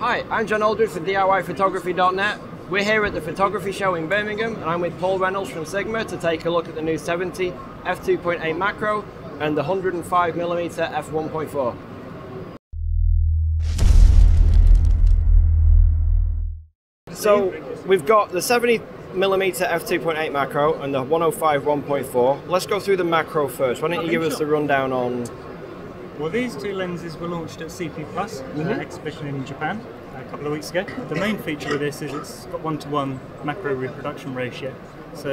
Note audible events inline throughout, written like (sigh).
Hi, I'm John Aldred from DIYphotography.net. We're here at the photography show in Birmingham, and I'm with Paul Reynolds from Sigma to take a look at the new 70 f2.8 macro and the 105mm f1.4. So we've got the 70 millimeter f2.8 macro and the 105 1.4. Let's go through the macro first. Why don't you give us the rundown on? Well, these two lenses were launched at CP Plus mm -hmm. exhibition in Japan a couple of weeks ago. The main feature of this is it's got one-to-one macro reproduction ratio, so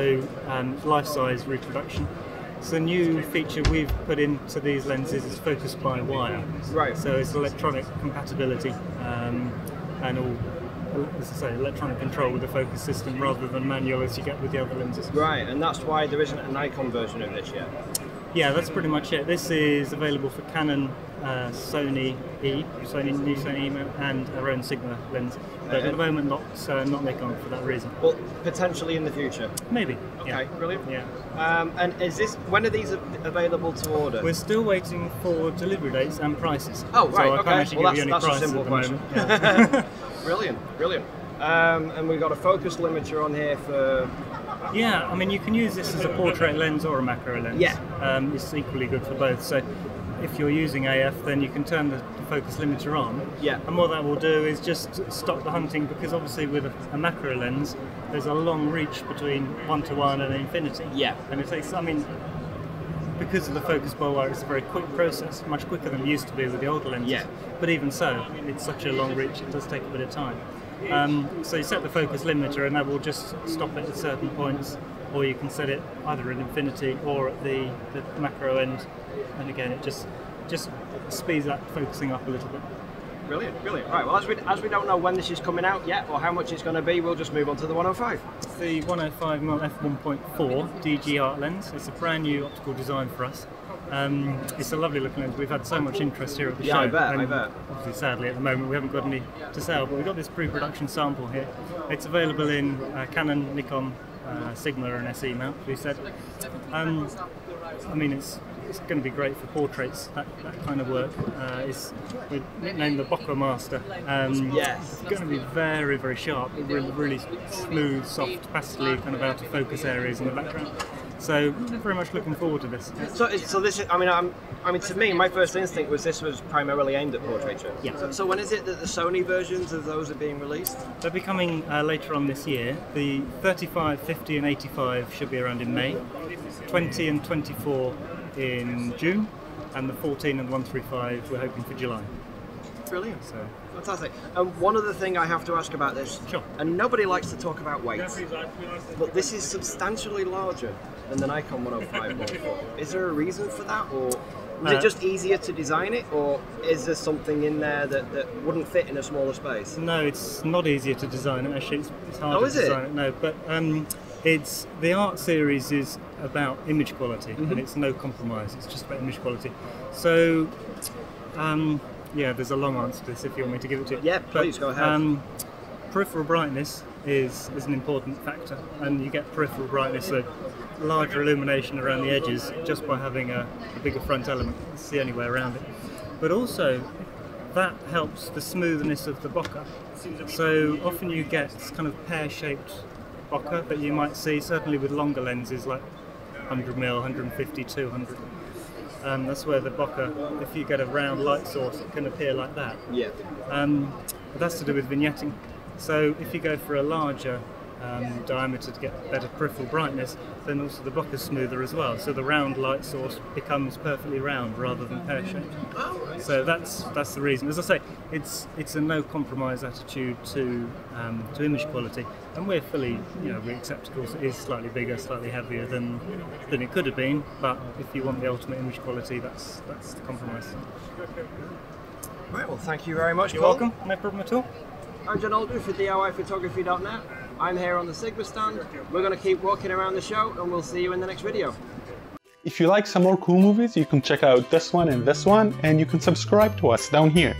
um, life-size reproduction. So the new feature we've put into these lenses is focus by wire. Right. So it's electronic compatibility um, and all as I say, electronic control with the focus system rather than manual as you get with the other lenses. Right, and that's why there isn't a Nikon version of this yet. Yeah, that's pretty much it. This is available for Canon, uh, Sony E, Sony new Sony E, and our own Sigma lens. But at the moment, not uh, not Nikon for that reason. Well, potentially in the future. Maybe. Okay, yeah. brilliant. Yeah. Um, and is this when are these available to order? We're still waiting for delivery dates and prices. Oh, right. So I okay. can't actually well, give that's, you any prices a simple question. Yeah. (laughs) brilliant, brilliant. Um, and we've got a focus limiter on here for yeah, I mean, you can use this as a portrait lens or a macro lens. Yeah. Um, it's equally good for both. So if you're using AF, then you can turn the, focus limiter on. Yeah. And what that will do is just stop the hunting because obviously with a, a macro lens, there's a long reach between one to one and infinity. Yeah. And it takes, I mean, because of the focus by wire, it's a very quick process, much quicker than it used to be with the older lenses. Yeah. But even so, it's such a long reach, it does take a bit of time. Um, so you set the focus limiter and that will just stop it at certain points or you can set it either at infinity or at the, the macro end and again it just just speeds that focusing up a little bit. Brilliant, brilliant. All right, well, as we, as we don't know when this is coming out yet or how much it's going to be, we'll just move on to the 105. It's the 105mm f1.4 DG art lens. It's a brand new optical design for us. Um, it's a lovely looking lens. We've had so much interest here at the yeah, show. I bet, and I bet. Obviously, sadly, at the moment, we haven't got any to sell, but we've got this pre-production sample here. It's available in uh, Canon, Nikon, uh, Sigma, and SE mount, we said. Um, I mean, it's it's going to be great for portraits, that, that kind of work. Uh, it's we named the Bokeh Master. Um, yes. It's going to be very, very sharp, really, really smooth, soft, pastely, kind of out of focus areas in the background. So very much looking forward to this. So, so this is, I mean, I'm, I mean, to me, my first instinct was this was primarily aimed at portraiture. Yeah. So, so when is it that the Sony versions of those are being released? They're be coming uh, later on this year. The 35, 50, and 85 should be around in May. 20 and 24 in June, and the 14 and 135 we're hoping for July. Brilliant. So fantastic. And one other thing I have to ask about this, sure. and nobody likes to talk about weight, but this is substantially larger than the Nikon 105 Is there a reason for that, or was uh, it just easier to design it, or is there something in there that, that wouldn't fit in a smaller space? No, it's not easier to design it. Actually, it's, it's harder oh, is to design it? it. No, but um, it's the art series is about image quality, mm-hmm. and it's no compromise. It's just about image quality. So. Um, yeah, there's a long answer to this if you want me to give it to you. Yeah, please but, go ahead. Um, peripheral brightness is, is an important factor, and you get peripheral brightness, so larger illumination around the edges, just by having a, a bigger front element. It's the only way around it. But also, that helps the smoothness of the bokeh. So often you get kind of pear-shaped bokeh that you might see, certainly with longer lenses like 100 mm, 150, 200. Um, that's where the bokeh, if you get a round light source, it can appear like that. Yeah. Um, but that's to do with vignetting. So if you go for a larger um, diameter to get better peripheral brightness, then also the bokeh is smoother as well. So the round light source becomes perfectly round rather than pear-shaped. So that's that's the reason. As I say, it's it's a no compromise attitude to um, to image quality, and we're fully you know we accept of course it is slightly bigger, slightly heavier than than it could have been. But if you want the ultimate image quality, that's that's the compromise. Right. Well, thank you very much. You're Paul. welcome. No problem at all. I'm John Aldred for DIYphotography.net. I'm here on the Sigma stand. We're going to keep walking around the show and we'll see you in the next video. If you like some more cool movies, you can check out this one and this one, and you can subscribe to us down here.